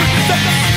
you